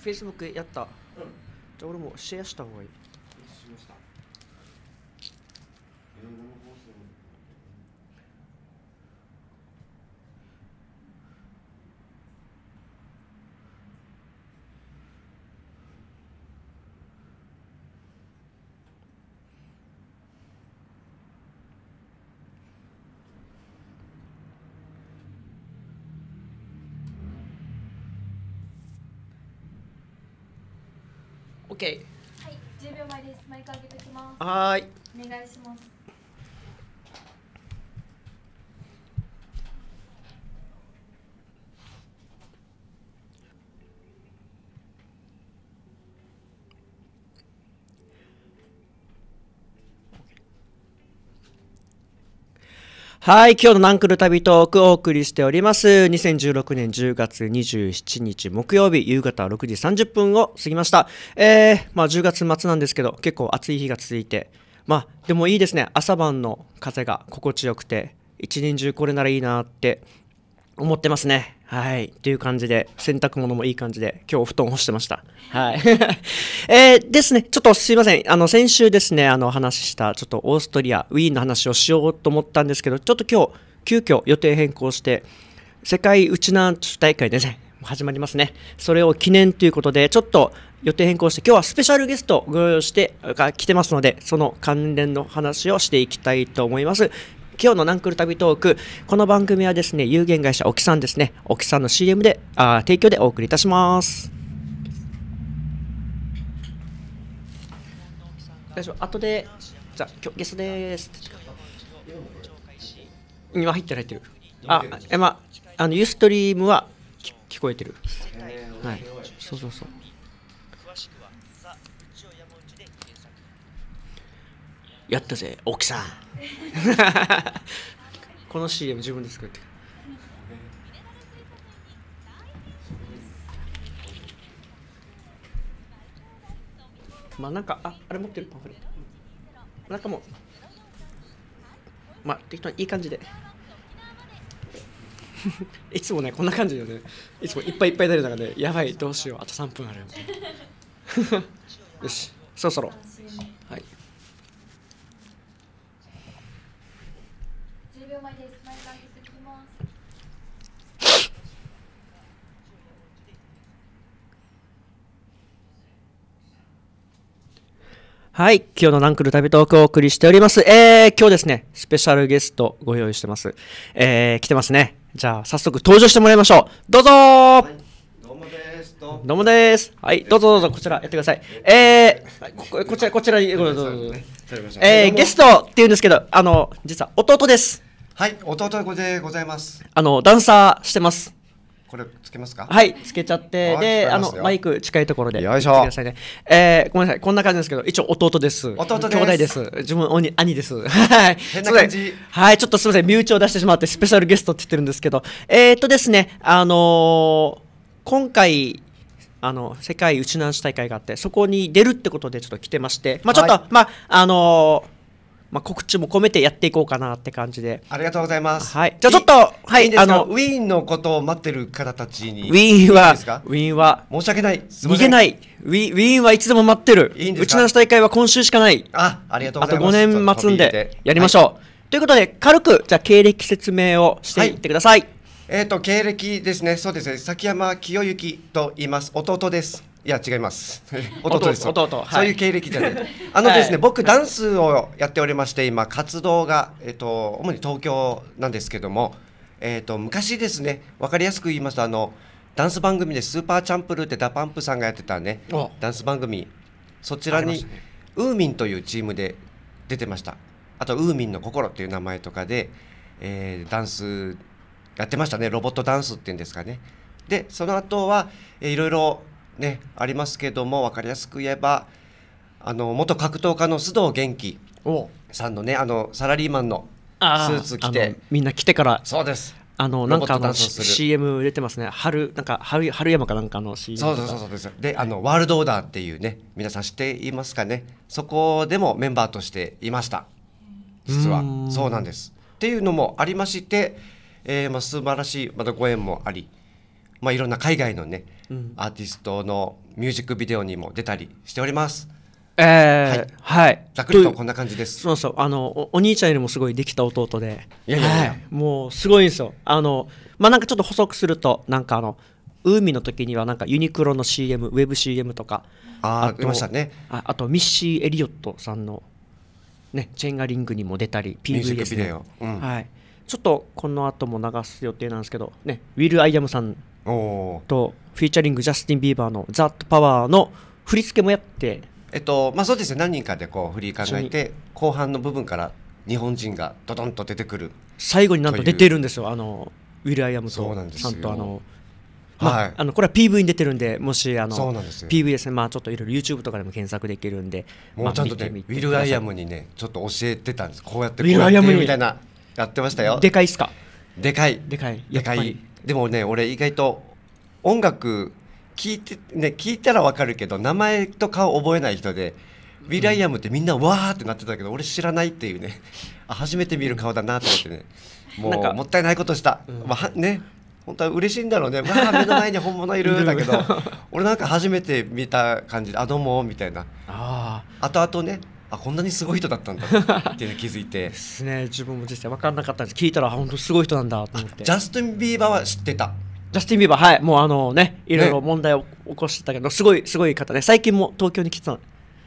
フェイスブックやった、じゃあ俺もシェアした方がいい。しました英語の放送オッケはい、10秒前です。マイク開けておきまーはーいす。お願いします。はい、今日のナンクル旅トークをお送りしております。2016年10月27日木曜日夕方6時30分を過ぎました。えー、まあ10月末なんですけど、結構暑い日が続いて、まあでもいいですね。朝晩の風が心地よくて、一年中これならいいなって思ってますね。はい。という感じで、洗濯物もいい感じで、今日お布団を干してました。はい。えーですね、ちょっとすいません。あの、先週ですね、あの、話した、ちょっとオーストリア、ウィーンの話をしようと思ったんですけど、ちょっと今日、急遽予定変更して、世界ウチナーンチュ大会ですね、始まりますね。それを記念ということで、ちょっと予定変更して、今日はスペシャルゲストをご用意して、が来てますので、その関連の話をしていきたいと思います。今日のナンクル旅トーク、この番組はですね、有限会社沖さんですね、沖さんの CM で、あ提供でお送りいたします。大丈夫、後で、じゃあ、今日ゲストです今入ってる入ってる。あ、え、まあ、あの、ユーストリームは聞こえてる。はい。そうそうそう。やったぜ、奥さん。この CM 自分で作って。まあなんか、あ、あれ持ってるパンフレット。なんかもう、まあ適当にいい感じで。いつもね、こんな感じよね。いつもいっぱいいっぱい出る中で、やばい、どうしよう、あと3分あるよ。よし、そろそろ。はい。10秒前です。マイク開けておきます。はい。今日のナンクル旅トークをお送りしております。えー、今日ですね、スペシャルゲストご用意してます。えー、来てますね。じゃあ、早速登場してもらいましょう。どうぞー、どうもですどうもどうもです。はい、どうぞどうぞ、こちらやってください。えー、はいこここちら、こちらに、どうぞどうぞ。えー、ゲストって言うんですけど、あの、実は弟です。はい弟でございますあの、ダンサーしてます。これつけますか？はい、つけちゃって、はいで、あの、マイク近いところで。よいしょくださいね。えー、ごめんなさい、こんな感じですけど、一応弟です。弟です兄弟です。自分、兄、兄です。はい。変な感じはい、ちょっとすみません、身内を出してしまって、スペシャルゲストって言ってるんですけど、えーとですね、あのー今回、あの、世界ウチナンシ大会があって、そこに出るってことでちょっと来てまして、まあちょっと、はいまああのーまあ告知も込めてやっていこうかなって感じで。ありがとうございます。はい。じゃあちょっとはいあのウィーンのことを待ってる方たちに。ウィーンいいはウィーンは、申し訳ない。逃げない。ウィウィーンはいつでも待ってる。いいんですか？うちの大会は今週しかない。あありがとうあと5ございます。年待つんでやりましょう。ということで、軽く、じゃあ経歴説明をしていってください。えっ、と経歴ですね。そうですね。崎山清之と言います。弟ですいや違います。弟です弟弟はい。そういう経歴じゃない。あのですね、はい。僕ダンスをやっておりまして今活動がえっ、と主に東京なんですけどもえっ、と昔ですねわかりやすく言いますとあのダンス番組でスーパーチャンプルーって DA PUMPさんがやってたねお。ダンス番組。そちらに、ウーミンというチームで出てました。あとウーミンの心っていう名前とかで、えーダンスやってましたね。ロボットダンスっていうんですかね。でその後は、えーいろいろねありますけども分かりやすく言えばあの元格闘家の須藤元気お。さんのねあのサラリーマンのスあーツ着て。みんな来てから、そうです。あの、なんかあの、CM 出てますね。春、なんか、春、春山かなんかの CM。そうそうそうそうです。であのワールドオーダーっていうね皆さん知っていますかね。そこでもメンバーとしていました。実は。そうなんです。っていうのもありまして、えーまあ、素晴らしいまたご縁もありまあ、いろんな海外のね、うんアーティストのミュージックビデオにも出たりしております。えーはい、ざっくりとこんな感じです。そうそう。あのおお兄ちゃんよりもすごいできた弟で。いやいやはい。もうすごいんですよ。あのまあなんかちょっと補足するとなんかあの海の時にはなんかユニクロの CM ウェブ CM とかああと出ましたね。ああとミッシー・エリオットさんのねチェンガリングにも出たりミュージ PV ックですねビデオ。うん。はい。ちょっとこの後も流す予定なんですけどねウィル・アイアムさんとフィー。チャリングジャスティン・ビーバーの「ザ・パワーの振り付けもやって。えっとまあそうですね何人かでこう振り考えて後半の部分から日本人がドドンと出てくる。最後になんと出てるんですよ。あのウィル・アイアムとさんとあのまあはい。あのこれは PV に出てるんでもしあのそうなんですよ。PV ですねまあちょっといろいろ YouTube とかでも検索できるんでもうちゃんとまあね、見てみてください。ウィル・アイアムにねちょっと教えてたんです。こうやってウこうやってィルアイアムに。みたいなやってましたよ。でかいっすか？でかい。でかい。でかい。やっぱりでもね俺意外と音楽聞いてね聞いたらわかるけど名前と顔覚えない人でウィル・アイアムってみんなわーってなってたけど俺知らないっていうね。あ初めて見る顔だなと思ってね。もうもったいないことした、うん。まあはね。本当は嬉しいんだろうね。わあ目の前に本物いるだけど 俺なんか初めて見た感じであどうもみたいな。ああ後々ねあこんなにすごい人だったんだ。っていうの気づいて。ですね。自分も実際分かんなかったんです。聞いたら本当すごい人なんだ。と思って。ジャスティン・ビーバーは知ってた。ジャスティン・ビーバーはい。もうあのねいろいろ問題を起こしてたけど、すごいすごい方で最近も東京に来てた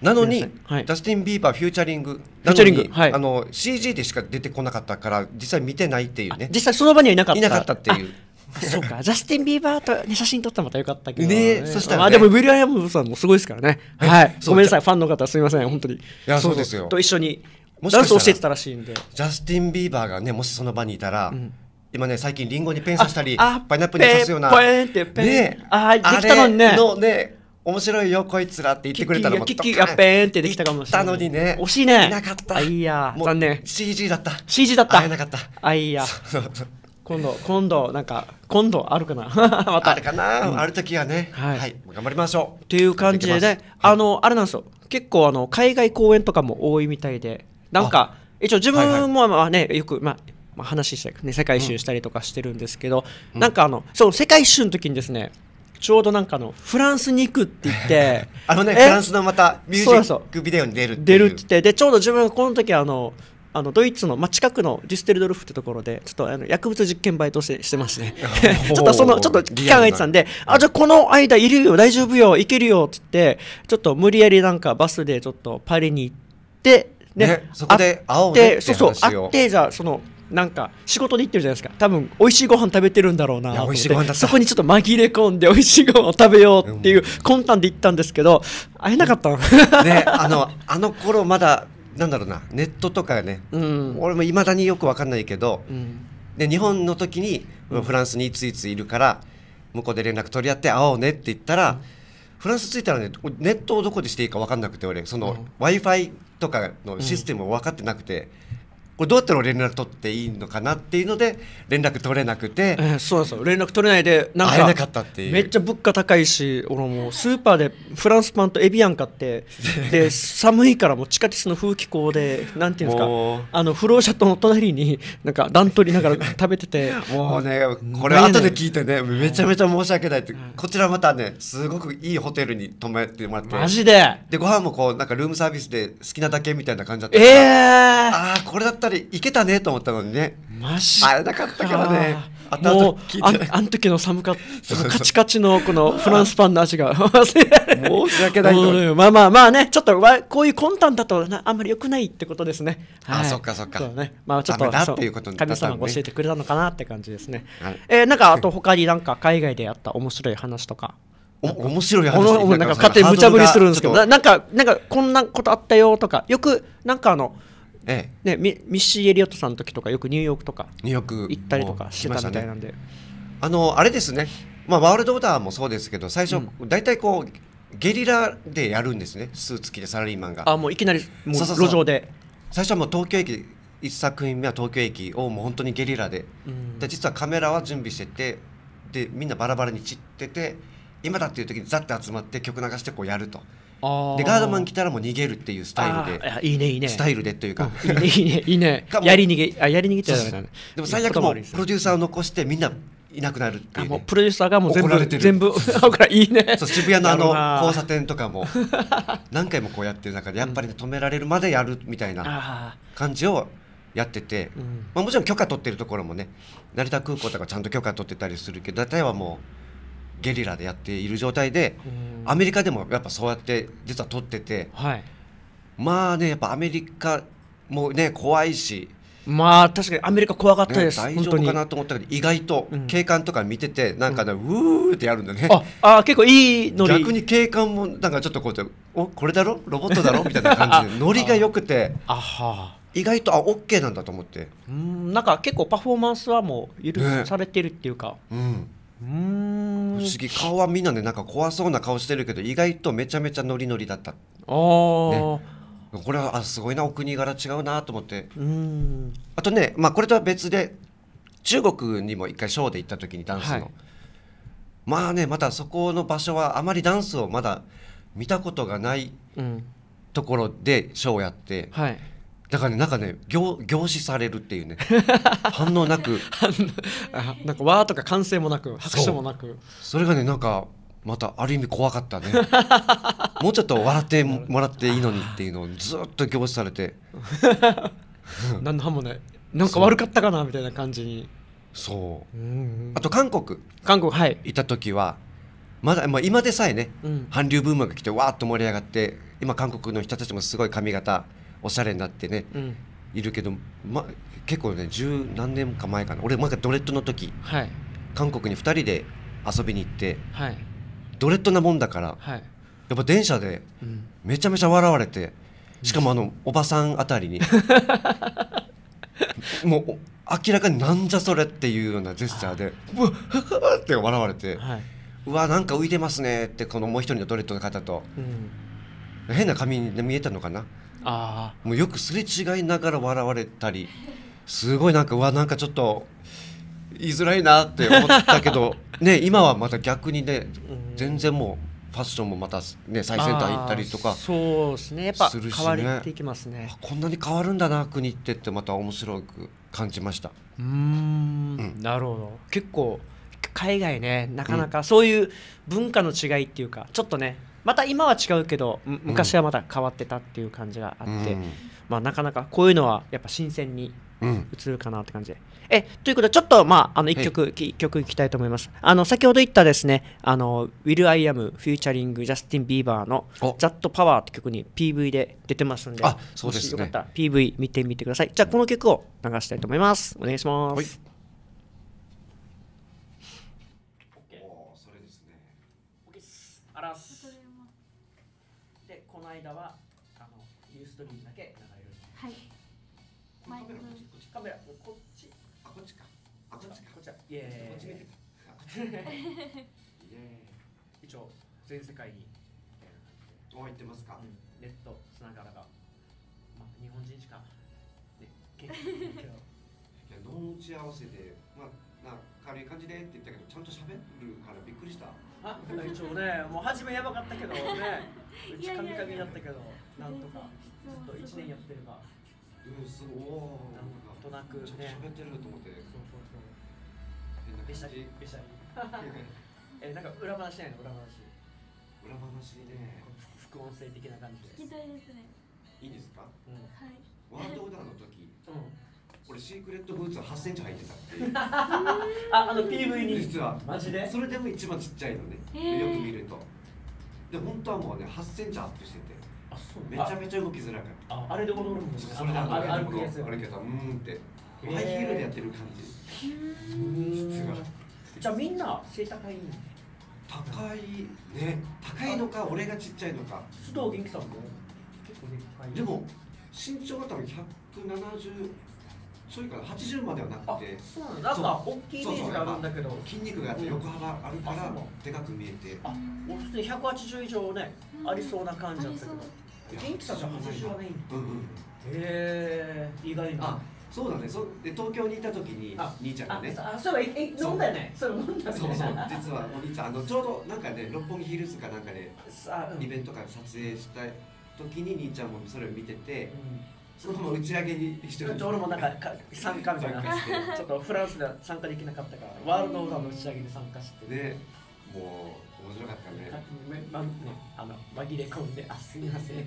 なのに、はいジャスティン・ビーバーフューチャリング。フューチャリング。はい。あの CG でしか出てこなかったから実際見てないっていうね。実際その場にはいなかった。いなかったっていう。あ そうかジャスティン・ビーバーと、ね、写真撮ったらまたよかったけどね。えそしたらね。まあでもウィリアムさんもすごいですからね。えはい。ごめんなさいファンの方すみません本当に。いやそう。ですよ。と一緒にダンスをてたらしいんで。ジャスティン・ビーバーがねもしその場にいたら、ん。今ね最近リンゴにペン刺したりパイナップルに刺すようなペンってペン。ね。あーできたのにね。のね面白いよこいつらって言ってくれたらもうキッキがペンってできたかもしれない。たのにね。惜しいね。いなかった。あいやもう残念。CG だった。CG だった。会えなかった。あいや今度今度なんか今度あるかな？また。あれかな、ある時はね。ははい。い、頑張りましょう。っていう感じでねあのあれなんですよ。結構あの海外公演とかも多いみたいでなんか一応自分もまあねよくまあまあ話したりね世界一周したりとかしてるんですけど、なんかあのそう世界一周の時にですねちょうどなんかあのフランスに行くって言って あのね、フえランスのまたミュージックビデオに出るっていう。出るって言ってでちょうど自分がこの時あのあのドイツの、まあ、近くのデュステルドルフってところでちょっとあの薬物実験バイトしてしてまして。ね ちょっとそのちょっと期間空いてたんであじゃあこの間いるよ大丈夫よ行けるよって言ってちょっと無理やりなんかバスでちょっとパリに行ってねそこで会おうねそうそう会ってじゃあそのなんか仕事で行ってるじゃないですか。多分美味しいご飯食べてるんだろうなと思って。そこにちょっと紛れ込んで美味しいご飯を食べようっていう魂胆で行ったんですけど会えなかったの。ねあのあの頃まだなんだろうなネットとかね、うん。俺もいまだによくわかんないけど、うん。で日本の時にフランスにいついついるから向こうで連絡取り合って会おうねって言ったら、フランス着いたらねネットをどこでしていいか分かんなくて俺。その、w i f i とかのシステムも分かってなくて、これどうやったら連絡取っていいのかなっていうので連絡取れなくて、えーそうなんですよ。連絡取れないでなんか会えなかったっていう。めっちゃ物価高いし俺もうスーパーでフランスパンとエビアン買って で寒いからもう地下鉄の風紀口でなんていうんですかあのフローシャットの隣になんか段取りながら食べてて。もうねこれ後で聞いてねめちゃめちゃ申し訳ないって、こちらまたねすごくいいホテルに泊めてもらって。マジで？でご飯もこうなんかルームサービスで好きなだけみたいな感じだったえから、えー、ああこれだったらいけたねと思ったのにね。マジ会えなかったからね。あもうああん時の寒かった。カチカチのこのフランスパンの味が。忘れられない申し訳ないと。まあまあまあね。ちょっとわこういう魂胆だとなあんまり良くないってことですね。あそっかそっか。うね。まあちょっとってい神様が教えてくれたのかなって感じですね、はいえーなんかあと他になんか海外でやった面白い話とか。お面白い話なんか勝手に無茶ぶりするんですけどななんかなんかこんなことあったよとか。よくなんかあのええ。ねミミッシー・エリオットさんの時とかよくニューヨークとかニューヨーク行ったりとかしてたみたいなんで、あのあれですね、まあ、ワールドオーダーもそうですけど最初、大体こうゲリラでやるんですね。スーツ着てサラリーマンが。あもういきなりもう。路上で。最初はもう東京駅一作品目は東京駅をもう本当にゲリラで,、うん。で実はカメラは準備しててでみんなバラバラに散ってて今だっていう時にザッて集まって曲流してこうやるとでガードマン来たらもう逃げるっていうスタイルで。やいいねいいね。スタイルでというか、うんいいねいいね やり逃げあやり逃げってそうそうダメだねでも最悪もうプロデューサーを残してみんないなくなるっていう,、ね、あもうプロデューサーがもう全怒られてる。部全部 いいね。そう渋谷のあの交差点とかも 何回もこうやってる中でやっぱりね止められるまでやるみたいなあ感じをやってて、ーうん。まあ、もちろん許可取ってるところもね成田空港とかちゃんと許可取ってたりするけど大体はもうゲリラでやっている状態でうん。アメリカでもやっぱそうやって実は取っててはい。まあねやっぱアメリカもね怖いし、まあ確かにアメリカ怖かったね、です、大本当に。丈夫かなと思ったけど意外とうん。警官とか見ててなんかね、うーってやるんだね。ああ結構いいノリ。逆に警官もなんかちょっとこうやって「おこれだろ？ロボットだろ?」みたいな感じで ノリが良くてあは。意外とあオッケーなんだと思って。うんなんか結構パフォーマンスはもう許ね。されてるっていうか、うん。うーん不思議。顔はみんなねなんか怖そうな顔してるけど意外とめちゃめちゃノリノリだった。ああ、これはあすごいな。お国柄違うなと思って。うーん。あとねまあこれとは別で中国にも一回ショーで行った時にダンスの、はい。まあねまたそこの場所はあまりダンスをまだ見たことがないうん。ところでショーをやって。はいだからねなんかね凝凝視されるっていうね。反応なく。あなんかわーとか歓声もなく拍手もなく。それがねなんかまたある意味怖かったね。もうちょっと笑ってもらっていいのにっていうのをずっと凝視されて。何の歯もないなんか悪かったかなみたいな感じに。そう。うんあと韓国。韓国はい。いた時はまだ、まあ、今でさえねうん。韓流ブームが来てわーっと盛り上がって今韓国の人たちもすごい髪型おしゃれになってねうん。いるけど、ま、結構ね十何年か前かな。俺なんかドレッドの時はい。韓国に2人で遊びに行ってはい。ドレッドなもんだからはい。やっぱ電車でうん。めちゃめちゃ笑われてしかもあのおばさんあたりに もうお明らかになんじゃそれっていうようなジェスチャーでうわっ って笑われてはい。うわなんか浮いてますねってこのもう一人のドレッドの方と。うん。変な髪に見えたのかな？あもうよくすれ違いながら笑われたりすごいなんかうわなんかちょっと言いづらいなって思ったけど ね今はまた逆にねうん全然もうファッションもまたねあ最先端行ったりとかそうですね。やっぱ変わっていきますね。あこんなに変わるんだな国ってってまた面白く感じました。うーん。なるほど。結構海外ねなかなかそういう文化の違いっていうかちょっとねまた今は違うけどむ昔はまた変わってたっていう感じがあって、うんまあなかなかこういうのはやっぱ新鮮にうん映るかなって感じで。えということでちょっとまああの一曲、一曲いきたいと思います。あの先ほど言ったですねあの Will I Am フューチャリングジャスティン・ビーバーのお That Power って曲に PV で出てますんで、あそうですねよかったら PV 見てみてください。じゃあこの曲を流したいと思います。お願いします。はいカメラこっち。あこっちか。あこっちか。こっちイエーイこっち見てた。あこっちイエ一応全世界に、ーイお言ってますか。ネットつながらが、まあ、日本人しか、ね、結構いるけど。いやノン打ち合わせでまあな軽い感じでって言ったけどちゃんと喋るからびっくりした。あ一応ねもう初めやばかったけどね。うちカミカミだったけどなんとか。ずっと1年やってればうんすごい。なんとなくね。喋ってると思って。そうそうそう。べしゃりべしゃりえなんか裏話ないの？裏話。裏話ね。副音声的な感じで。聞きたいですね。いいですか？うん。はい。ワールドオーダーの時。うん。俺シークレットブーツ8センチ履いてたって。い うああの PV に。実は。マジで？それでも一番ちっちゃいのね、よく見ると。で本当はもうね8センチアップしててめちゃめちゃ動きづらかった。ああれで踊るんですねそれで歩くやつあるけどうーんって。ハイヒールでやってる感じ。質が。じゃあみんな背高いん高いね。高いのか俺がちっちゃいのか。須藤元気さんも？結構でかい。でも身長が多分170ちょいかな。80まではなあくて。そうなんだ。なんか大きいイメージがあるんだけど。筋肉があって横幅あるからでかく見えて。あ普通に180以上ねうんありそうな感じだったけど元気さんじゃ80はないんだ。うんうん。へえ意外な。あそうだね。そで東京にいた時にあ兄ちゃんがね。ああそういえばえ飲んだよね。そう飲んだそうそう。実はお兄ちゃんあのちょうどなんかね六本木ヒルズかなんかでさあうん。イベントか撮影した時に兄ちゃんもそれを見ててそのまま打ち上げにしてる。俺もなんかか参加みたいな。ちょっとフランスでは参加できなかったからワールドオーダーの打ち上げに参加して。ね。もう面白かったね。めまね、あの紛れ込んで「あすみません」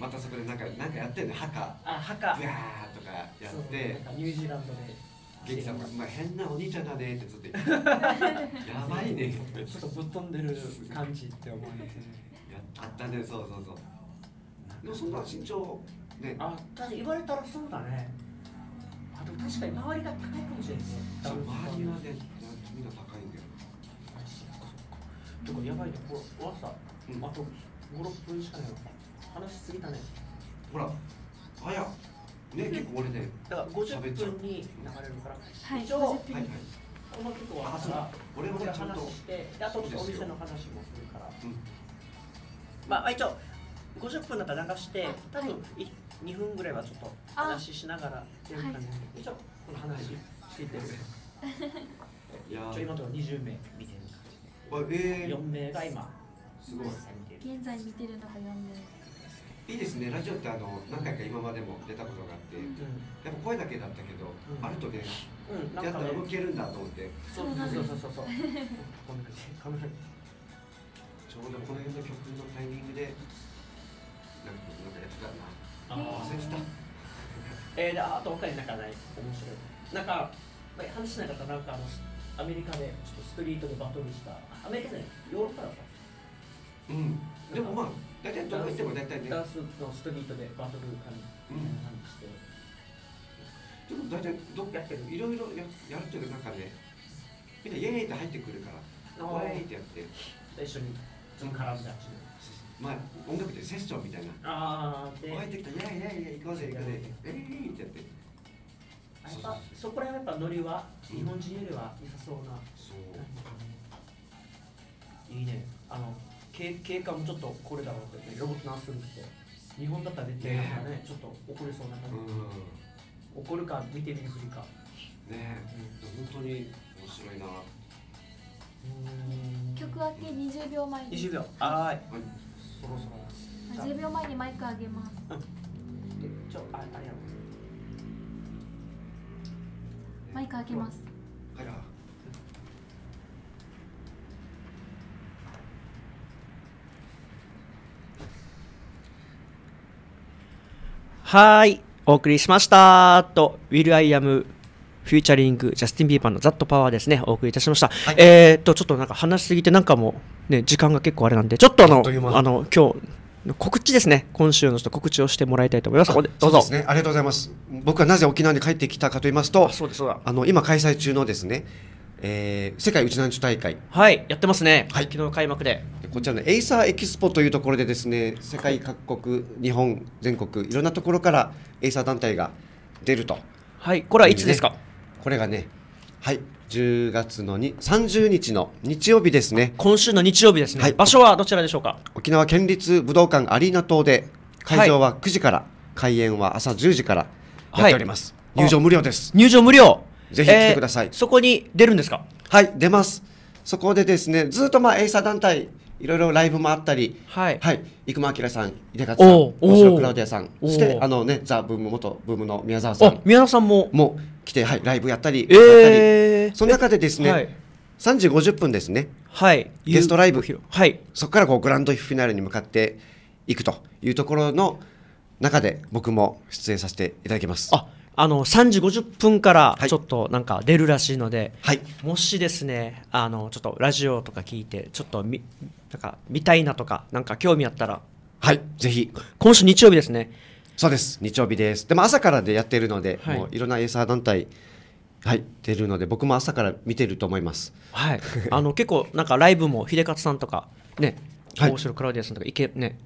またそこでなんかなんかやってんね墓。あ墓。ブワーとかやそうってニュージーランドで。元気さんが「お前変なお兄ちゃんだね」ってずっと言って やばいね。ちょっとぶっ飛んでる感じって思うんですね。やあったねそうそうそう。でもそんな身長ね。あ確かに言われたらそうだね。あでも確かに周りが高いかもしれないね。そう周りはねかてかやばいねこれ終わった、うん。あと56分しかないのか話しすぎたね。ほら早っ。ね結構俺ねだから50喋っちゃう。分に流れるから。はい一応50はいはい。この曲はあそう。だ俺もちゃんと話してであとお店の話もするから。うん。まあ一応50分だったら流してあ多分はい2分ぐらいはちょっと話しながらやる感じで。一応この話していってる。いやちょ今のところ20名見てえー、4名が今すごい。現在見てるのが4名。いいですね。ラジオってあの何回か今までも出たことがあって、うん。やっぱ声だけだったけど、うん。あるとねうん、やっかね。と動けるんだと思って。そうそうそうそうそう。ちょうどこの辺の曲のタイミングでなんかなんかやってたな。あ忘れてた。えー、であと他になんかない？面白い。なんか、まあ、話しなかったらなんかあのアメリカでちょっとストリートでバトルしたアメリカでヨーロッパだった。うん。でもまあ大体どこ行っても大体ね。ダンスのストリートでバトル感みたいな感じで、でも大体どやってるいろいろややるという中でみんなイエーイって入ってくるからあーイエーイってやって。一緒にちょっと絡んであっちにまあ音楽でセッションみたいな。ああで。入ってきたイエーイイエーイ行こうぜ行こうぜ。えーイってやって。やっぱそこら辺はやっぱノリは日本人よりは良さそうな。そういいね。あの経経過もちょっとこれだろうってロボットナンスルって。日本だったら絶対なんかねちょっと怒りそうな感じ、うん。怒るか見てみるふりか。ねえ。本当に面白いな。は曲明け20秒前です20秒。はーいい。そろそろ。10秒前にマイク上げます。でちょああれやろ。マイク開けます。はいあはーいお送りしました。と Will I Am フューチャリングジャスティン・ビーバーのザットパワーですねお送りいたしました、はい。えーっとちょっとなんか話しすぎてなんかもうね時間が結構あれなんでちょっとあのあの今日告知ですね。今週の告知をしてもらいたいと思います。おでどうぞ。そうですね。ありがとうございます。僕はなぜ沖縄に帰ってきたかと言いますとあの今開催中のですね、えー世界うちなんちゅ大会。はいやってますね、はい。昨日開幕で。こちらのエイサーエキスポというところでですね世界各国日本全国いろんなところからエイサー団体が出ると。はいこれはいつですか、これがねはい10月のに30日の日曜日ですね。今週の日曜日ですね、はい。場所はどちらでしょうか？沖縄県立武道館アリーナ棟で開場は9時から、開演は朝10時からやっております、はい。入場無料です。入場無料ぜひ来てください。えーそこに出るんですか？はい出ます。そこでですねずっとまあエイサー団体いろいろライブもあったりはい。はい、生間明さん、井出勝さん、大城クラウディアさん、そしてあのね、ザ・ブーム元ブームの宮沢さあん宮田さんも？も来て、はい、ライブやったり、えやったり。ー、その中でですね、はい。3時50分ですね、はい。ゲストライブ。はい。そこからこうグランドフィナーレに向かっていくというところの中で、僕も出演させていただきます。ああの3時50分からはい。ちょっとなんか出るらしいので、はい、もしですねあのちょっとラジオとか聞いてちょっとみなんか見たいなとかなんか興味あったらはい、ぜひ、今週日曜日ですね。そうです、日曜日です。でも朝からでやってるので、はい。もういろんなエイサー団体、はい、出るので、僕も朝から見てると思います。はい。あの結構なんかライブも秀勝さんとかねはい。大城クラウディアさんとかいけね。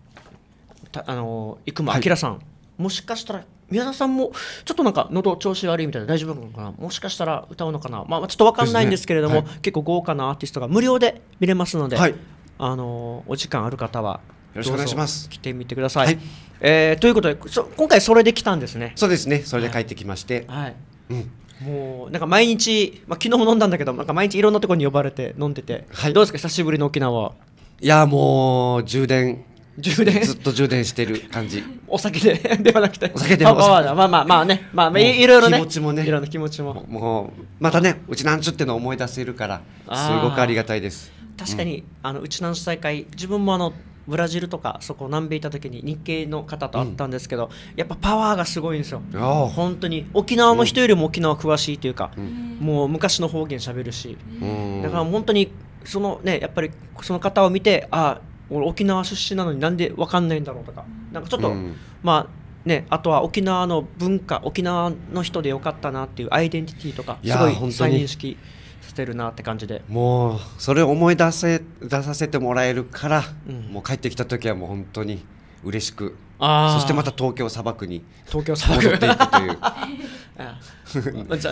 たあの生間はい。明さん、もしかしたら宮田さんもちょっとなんか喉調子悪いみたいな大丈夫なのかな？もしかしたら歌うのかな？まあまあちょっとわかんないんですけれども、ですね。結構豪華なアーティストが無料で見れますので、はい。あのお時間ある方はよろしくお願いします。来てみてください、はい。えーということでそ今回それで来たんですね。そうですね、それで帰ってきまして、はい。うん、もうなんか毎日、まあ、昨日も飲んだんだけどなんか毎日いろんなところに呼ばれて飲んでて、はい。どうですか？久しぶりの沖縄いやもう充電充電。ずっと充電してる感じ。お酒で ではなくて。お酒でも。あまあまあまあね。まあいいろいろね。気持ちもね。いろんな気持ちも。もうまたねうちなんちゅってのを思い出せるからすごくありがたいです。確かに、あのうち南市大会自分もあのブラジルとかそこ南米行った時に日系の方と会ったんですけど、やっぱパワーがすごいんですよ。ああ本当に。沖縄の人よりも沖縄詳しいというか、ん。もう昔の方言しゃべるし、うん。だから本当にそのねやっぱりその方を見てあ俺沖縄出身なのになんでわかんないんだろうとか。なんかちょっと、うん。まあねあとは沖縄の文化沖縄の人でよかったなっていうアイデンティティとかすごい本当に。再認識させるなって感じで。もうそれを思い出せ出させてもらえるから、うん。もう帰ってきた時はもう本当に嬉しく。そしてまた東京砂漠に東京砂漠。戻っていくという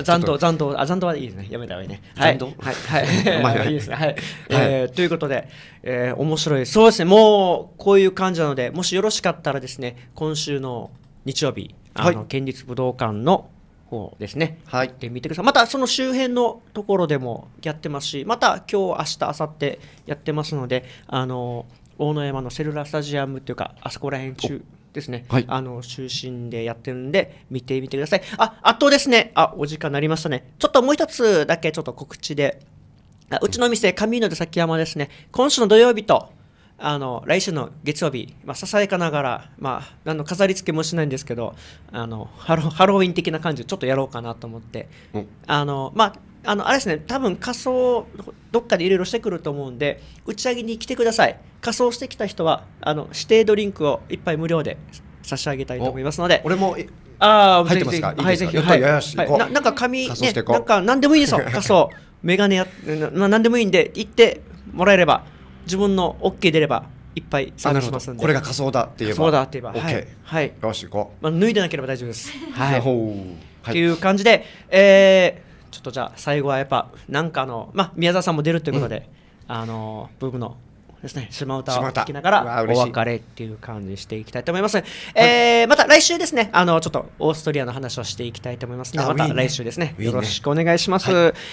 残党残党あ 残党はいいですね。やめた方がいいね。はい。残党はい。はい、まあい。いですね。はい、えーということで、えー面白い。そうですね。もうこういう感じなのでもしよろしかったらですね今週の日曜日あの、はい。県立武道館の方ですね。はい。行ってみてください。またその周辺のところでもやってますしまた今日明日明後日やってますのであの大野山のセルラースタジアムっていうかあそこら辺中ですね、はい。あの中心でやってるんで見てみてください。ああとですね。あお時間になりましたね。ちょっともう一つだけちょっと告知で。あうちの店上野で崎山ですね。今週の土曜日とあの来週の月曜日、まあ、ささやかながら、まあ、何の飾り付けもしないんですけどあのハロハロウィン的な感じでちょっとやろうかなと思って、うん。あのまああのあれですね多分仮装どっかでいろいろしてくると思うんで打ち上げに来てください。仮装してきた人はあの指定ドリンクを一杯無料で差し上げたいと思いますので。俺もえああ、入ってますか？はい、ぜひ、はい、ななんか髪ね仮装していこう。なんか何でもいいですよ、仮装、メガネや、ななんでもいいんで、行ってもらえれば、自分の OK 出れば、いっぱいサービスしますんで。どこれが仮装だって言えば。そうだって言えば、はい。はい、よし行こまあ、脱いでなければ大丈夫です。う。はい。っていう感じで、えーちょっとじゃあ最後はやっぱなんかあの、まあ、宮沢さんも出るということで、あのブームのですね島唄を聴きながらお別れっていう感じにしていきたいと思います、えーまた来週ですね。あのちょっとオーストリアの話をしていきたいと思います。のでまた来週ですね。いいね。よろしくお願いします、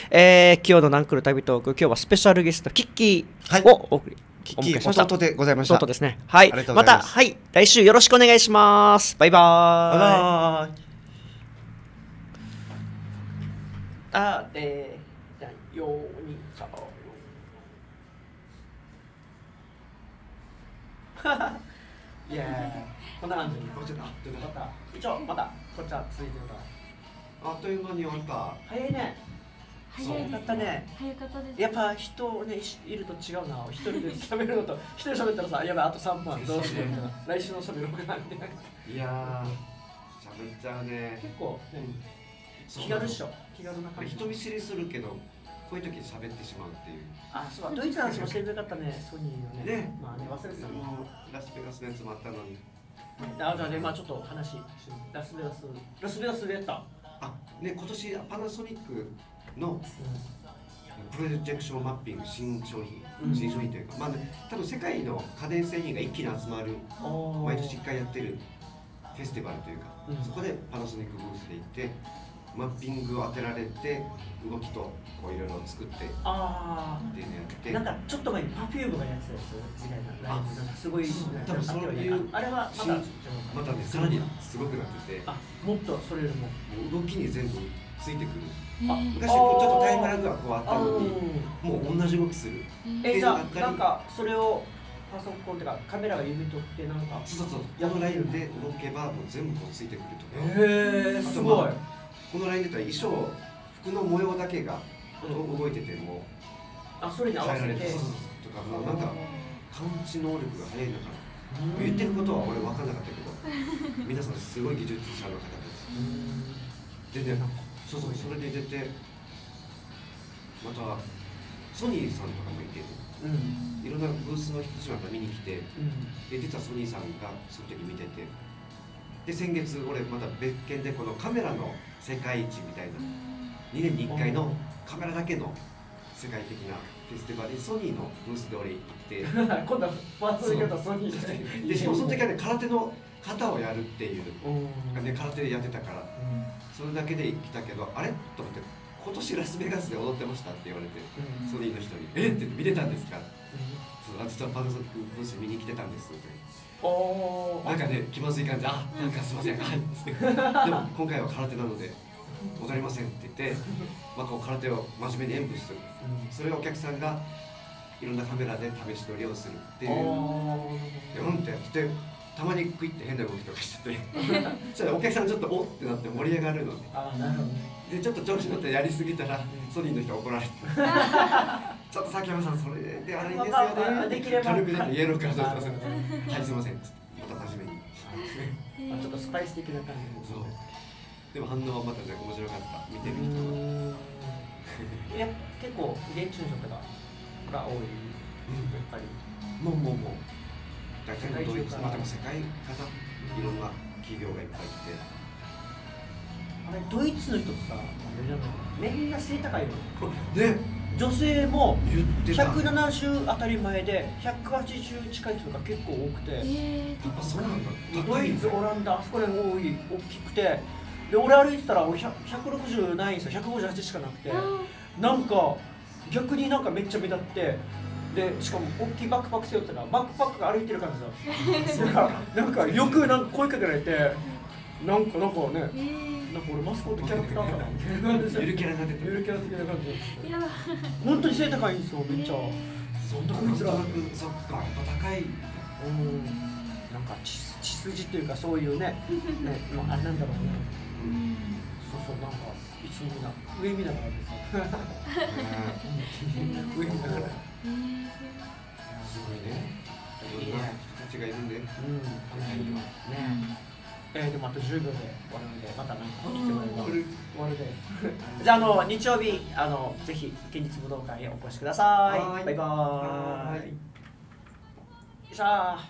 えー今日のナンクル旅トーク今日はスペシャルゲストキッキはい。ーをお送り、キお迎えしました。ッキー弟でございました。弟ですね。はい。まます。たはい。来週よろしくお願いします。バイバーイ。バイバイ。あでじゃあようにさ いやーこんな感じにこっちだあ出た。また一応またこっちは続いてるから。あっという間に終わった。早いね。早いですそう。だったね早かったです。やっぱ人ねいると違うな。一人で喋るのと一人で喋ったらさやばいあと3分どうしようみたいな。来週の喋ろうかなみたいな。いやー喋っちゃうね。結構、そう。気軽っしょ。気軽な感じ。人見知りするけどこういう時に喋ってしまうっていう。あそうだドイツの話もしてくかったねソニーのね。ね。まあね忘れてたねもうラスベガスのやつもあったのに。あじゃあねまあちょっと話しラスベガス。ラスベガスでやった。あね今年パナソニックのプロジェクションマッピング新商品、うん。新商品というか。まあね多分世界の家電製品が一気に集まる毎年1回やってるフェスティバルというか、うん。そこでパナソニックブースで行ってマッピングを当てられて動きとこういろいろ作ってってあいうのやって。あなんかちょっと前に Perfume がやってたやつみたいなライブ。なんかすごい多分そういうあれはまだまたねさらにすごくなってて。あもっとそれよりも。もう動きに全部ついてくる。えー。昔ちょっとタイムラグがこうあったあのにーもう同じ動きする。えじゃあでなんかそれをパソコンっていうかカメラが読み取ってなんかそうそうそう。このラインで動けばもう全部こうついてくるとか。へえすごいこのラインでたら衣装服の模様だけがうん。動いててもあそれに合わせて。とかもうなんか感知能力が早いのかな。言ってることは俺分かんなかったけど皆さんすごい技術者の方ですでねそうそうそれで出てまたソニーさんとかもいてうん。いろんなブースの人たちが見に来てうん。で実はソニーさんがその時見ててで先月俺また別件でこのカメラの世界一みたいな2年に1回のカメラだけの世界的なフェスティバルにソニーのブースで俺行って。今度はパーツの方ソニーで。でしかもその時はね空手の型をやるっていう、空手でやってたから。それだけで来たけどあれ？と思って今年ラスベガスで踊ってましたって言われて、うん。ソニーの人に「え？っ?」って見てたんですか？そうあ実はパナソニックブース見に来てたんですっておなんかね気まずい感じ。で「あなんかすいません」はい」でも今回は空手なので踊りませんって言って、まあ、こう空手を真面目に演舞する。それをお客さんがいろんなカメラで試し撮りをするっていう。でうんってやっててたまにクイって変な動きとかしててそしたらお客さんちょっとおってなって盛り上がるのねあなるほどねでちょっと調子乗ってやりすぎたらソニーの人怒られてちょっと崎山さんそれで悪いんですよね。できれば。軽くねイエローカード出されてはいすいません。また真面目に。まあちょっとスパイス的な感じそうでも反応はまたね面白かった。見てる人はいや結構現地の人とかが多いやっぱり。もうもうもう。大体のドイツ。まあでも世界からいろんな企業がいっぱい来て。あれドイツの人ってさみんな背高いよね女性も言ってた。やっ170当たり前で180近い人が結構多くてえぱそうなんだ。ドイツオランダあそこら辺多い大きくて。で俺歩いてたら俺100 160ないんですよ158しかなくてなんか逆になんかめっちゃ目立ってでしかも大きいバックパック背負ってたらバックパックが歩いてる感じなんですよ。なんかなんかよくなんか声かけられてなんかなんかねえー、なんか俺マスコットキャラクターかな。みたいな感じでゆるキャラになってた。ゆるキャラ的な感じ。ですやだ本当に背高いんですよめっちゃ、えそんなこいつら。そっかやっぱ高い。うん。なんか血血筋っていうかそういうねね まああれなんだろうね。うん。そうそうなんかいつもみんな上見ながらですよ。上見ながら。えー。すごいね。いろんな人たちがいるんで。うん。反対には。ねえー、でもあと10秒で終わるのでまたなんか来てもらえば終わるでじゃああの日曜日あのぜひ県立武道館へお越しください。バイバーイ。よっしゃー